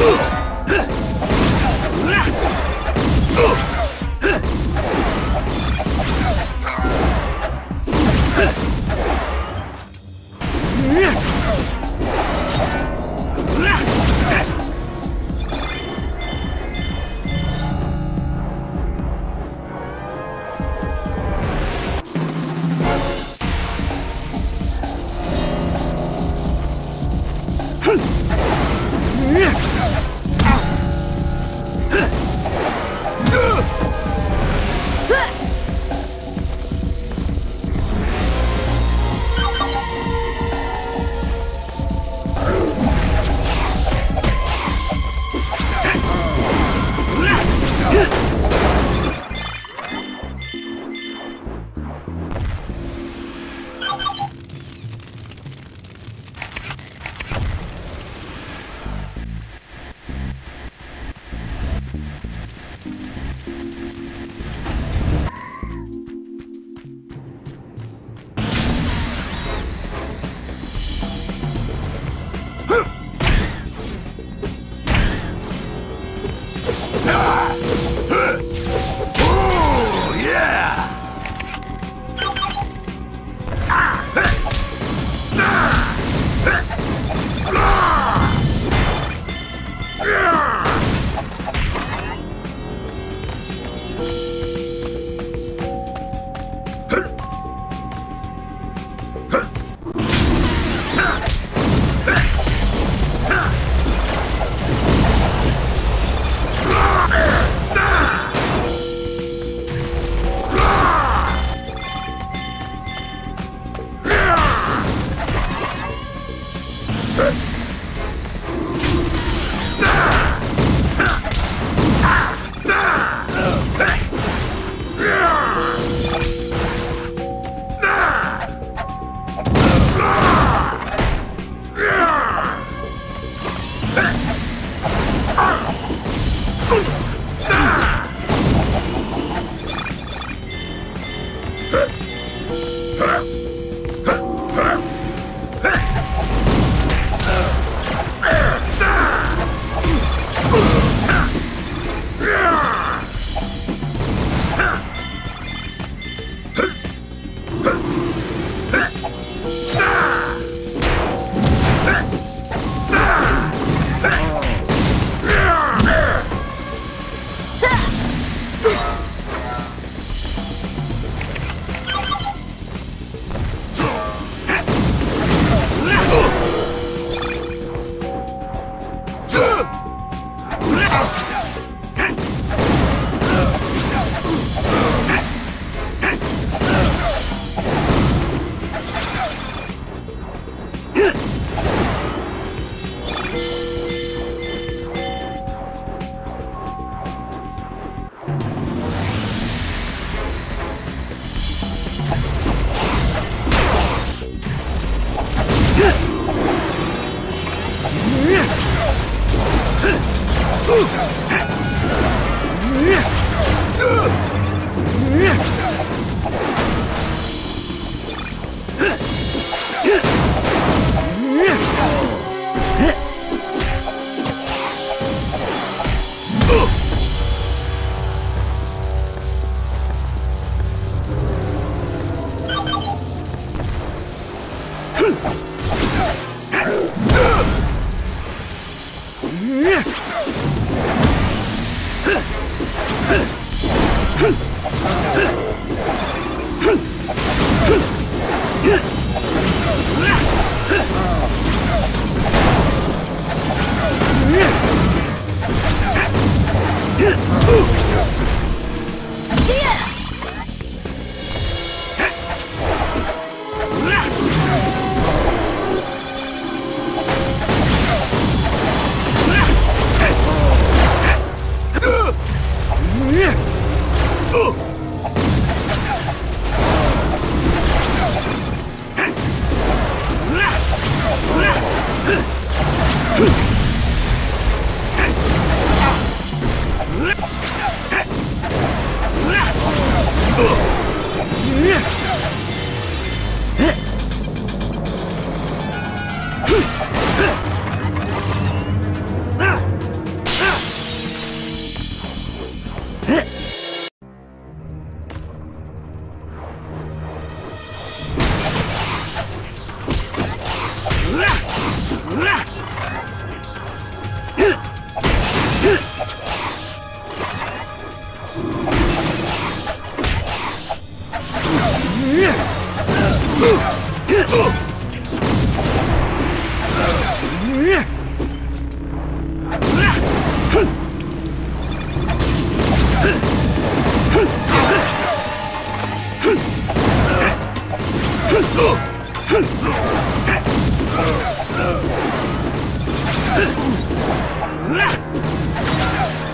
Boom! Yeah! Huh!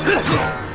Huh?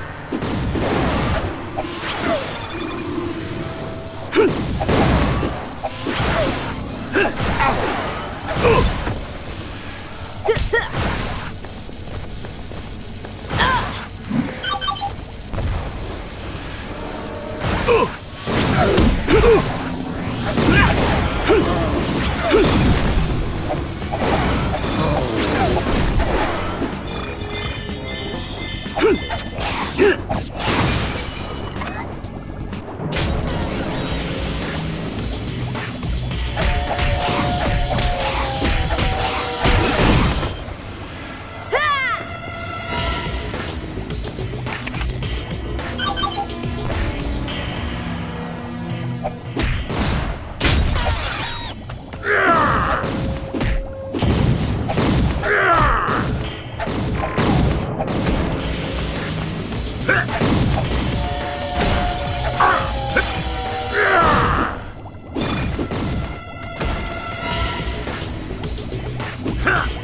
Huh!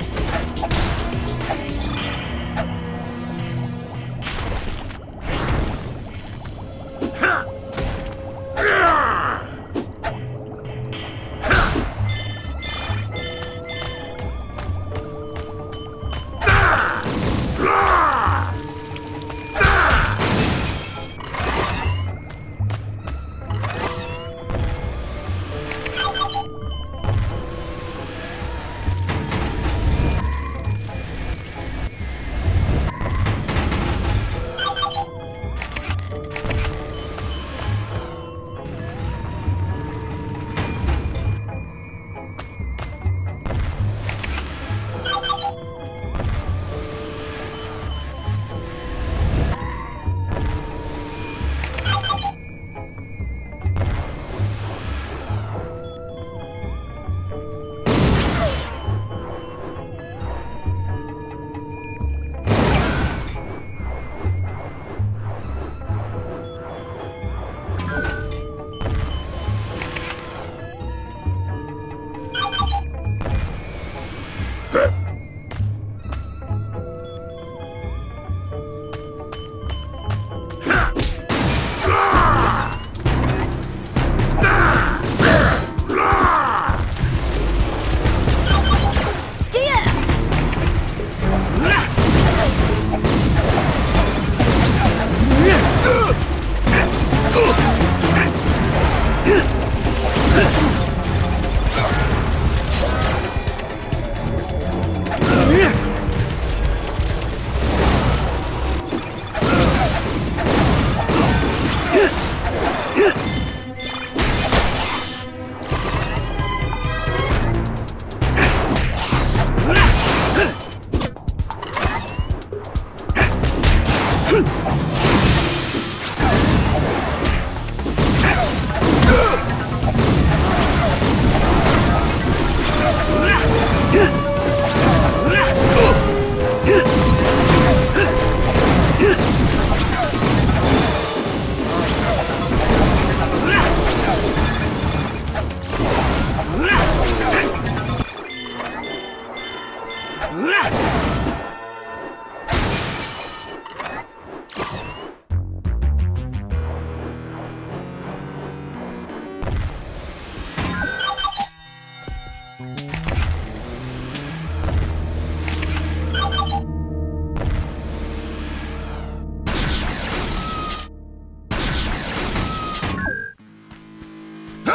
it!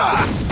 Ah!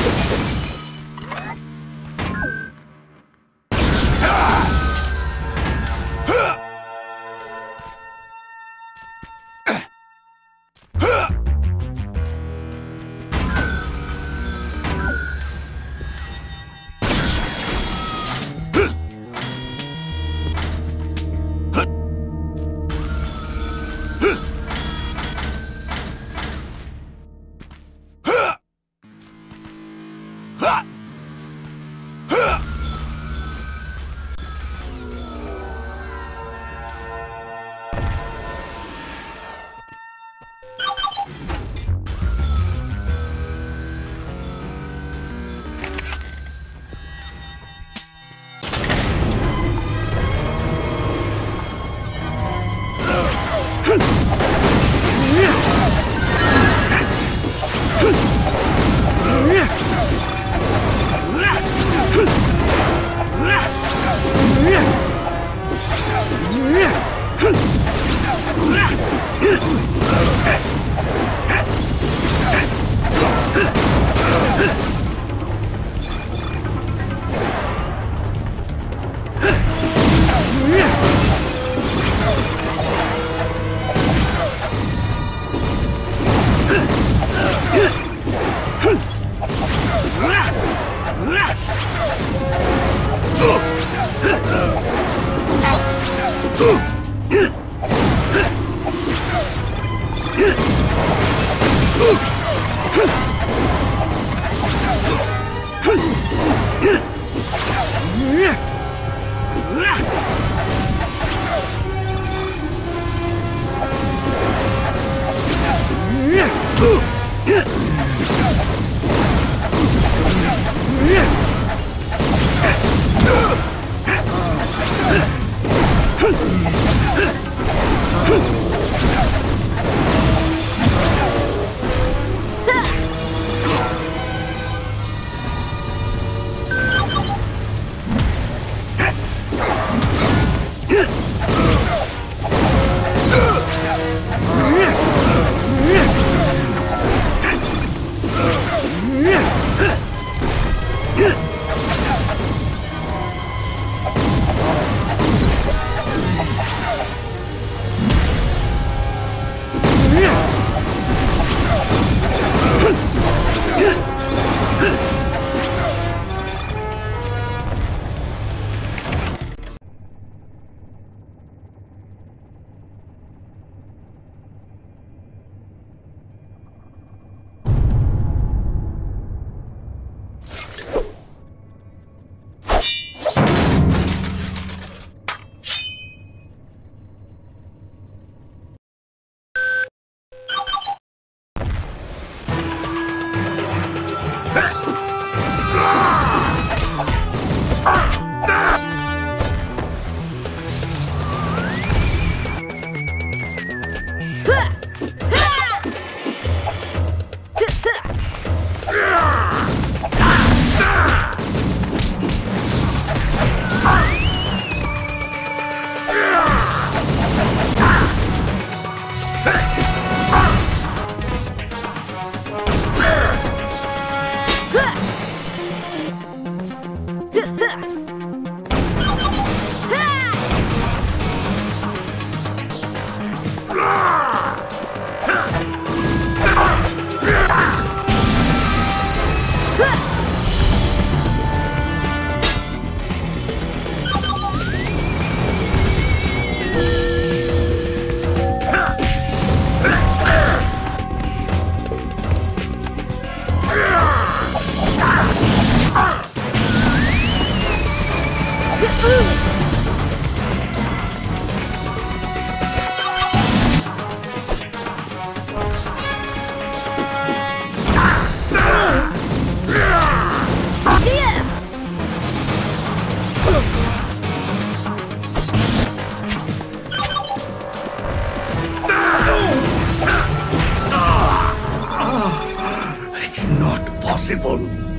Impossible.